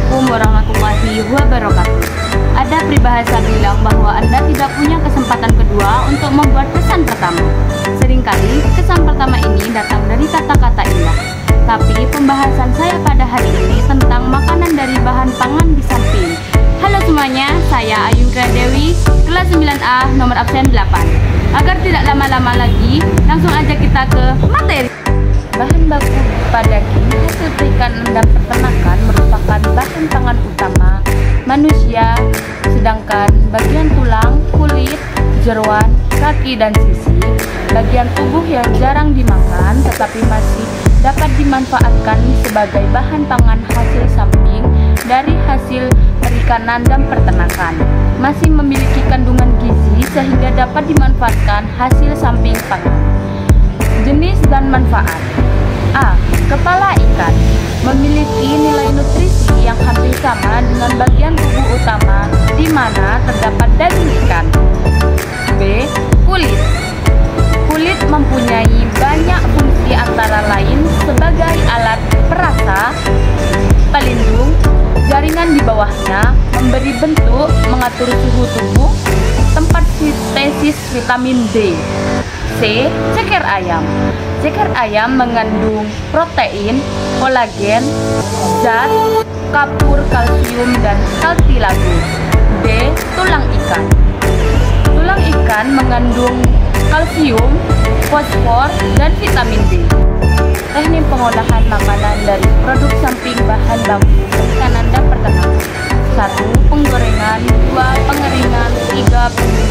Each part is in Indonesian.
Assalamualaikum warahmatullahi wabarakatuh. Ada peribahasa bilang bahwa Anda tidak punya kesempatan kedua untuk membuat kesan pertama. Seringkali kesan pertama ini datang dari kata-kata indah. Tapi pembahasan saya pada hari ini tentang makanan dari bahan pangan di samping. Halo semuanya, saya Ayu Dewi, kelas 9A, nomor absen 8. Agar tidak lama-lama lagi, langsung aja kita ke materi. Bahan baku daging hasil perikanan dan peternakan merupakan bahan pangan utama manusia, sedangkan bagian tulang, kulit, jeruan, kaki, dan sisi, bagian tubuh yang jarang dimakan tetapi masih dapat dimanfaatkan sebagai bahan pangan hasil samping dari hasil perikanan dan peternakan. Masih memiliki kandungan gizi sehingga dapat dimanfaatkan hasil samping pangan. Jenis dan manfaat A. Kepala ikan memiliki nilai nutrisi yang hampir sama dengan bagian tubuh utama di mana terdapat daging ikan. B. Kulit Kulit mempunyai banyak fungsi antara lain sebagai alat perasa, pelindung, jaringan di bawahnya, memberi bentuk, mengatur suhu tubuh, tempat sintesis vitamin D. C. Ceker ayam Ceker ayam mengandung protein, kolagen, zat, kapur, kalsium, dan kalsilagu. D. Tulang ikan Tulang ikan mengandung kalsium, fosfor, dan vitamin D. Teknik pengolahan makanan dari produk samping bahan baku perikanan dan peternakan. 1. Penggorengan 2. Pengeringan 3. Penggilingan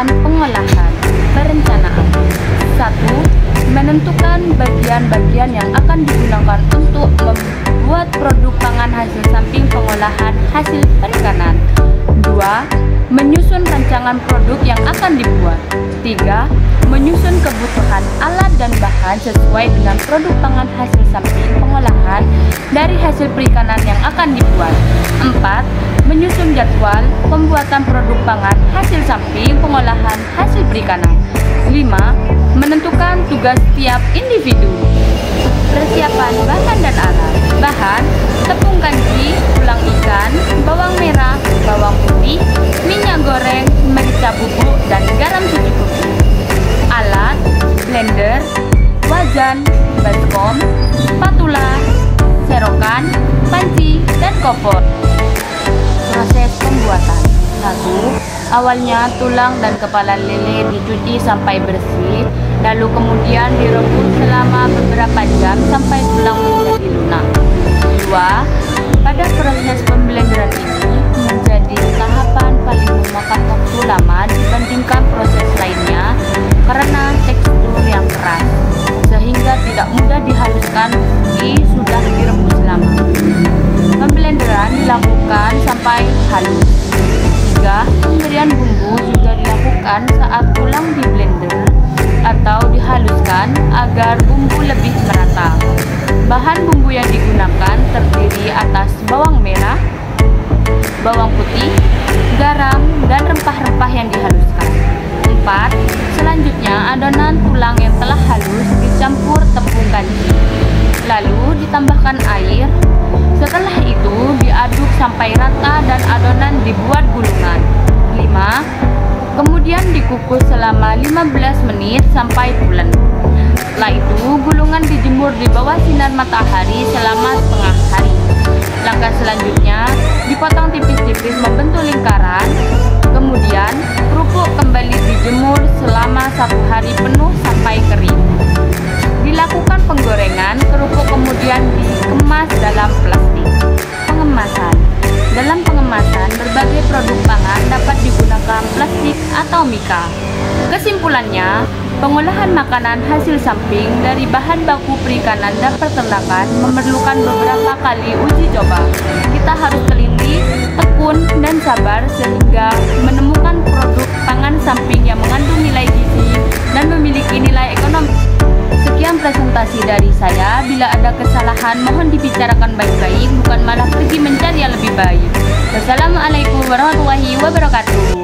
Tahapan pengolahan Perencanaan 1. Menentukan bagian-bagian yang akan digunakan untuk membuat produk pangan hasil samping pengolahan hasil perikanan 2. Menyusun rancangan produk yang akan dibuat 3. Menyusun kebutuhan alat dan bahan sesuai dengan produk pangan hasil samping pengolahan dari hasil perikanan yang akan dibuat 4 menyusun jadwal pembuatan produk pangan hasil samping pengolahan hasil perikanan. 5. Menentukan tugas tiap individu. Persiapan bahan dan alat. Bahan: tepung kanji, tulang ikan, bawang merah, kompor. Proses pembuatan 1. Awalnya tulang dan kepala lele dicuci sampai bersih Lalu kemudian direbus selama beberapa jam sampai tulang menjadi lunak 2. Pada proses pemblenderan ini menjadi tahapan paling memakan waktu lama dibandingkan proses lainnya karena tekstur yang keras saat tulang di blender atau dihaluskan agar bumbu lebih merata. Bahan bumbu yang digunakan terdiri atas bawang merah, bawang putih, garam, dan rempah-rempah yang dihaluskan. 4. Selanjutnya, adonan tulang yang telah halus dicampur tepung kanji. Lalu ditambahkan air, setelah itu diaduk sampai rata dan adonan dibuat gulungan. 5. Kemudian dikukus selama 15 menit sampai bulan. Setelah itu gulungan dijemur di bawah sinar matahari selama setengah hari. Langkah selanjutnya dipotong tipis-tipis membentuk lingkaran. Kemudian kerupuk kembali dijemur selama satu hari penuh sampai kering. Dilakukan penggorengan, kerupuk kemudian dikemas dalam mika. Kesimpulannya, pengolahan makanan hasil samping dari bahan baku perikanan dan peternakan memerlukan beberapa kali uji coba. Kita harus teliti, tekun, dan sabar sehingga menemukan produk pangan samping yang mengandung nilai gizi dan memiliki nilai ekonomi. Sekian presentasi dari saya. Bila ada kesalahan, mohon dibicarakan baik-baik, bukan malah pergi mencari yang lebih baik. Wassalamualaikum warahmatullahi wabarakatuh.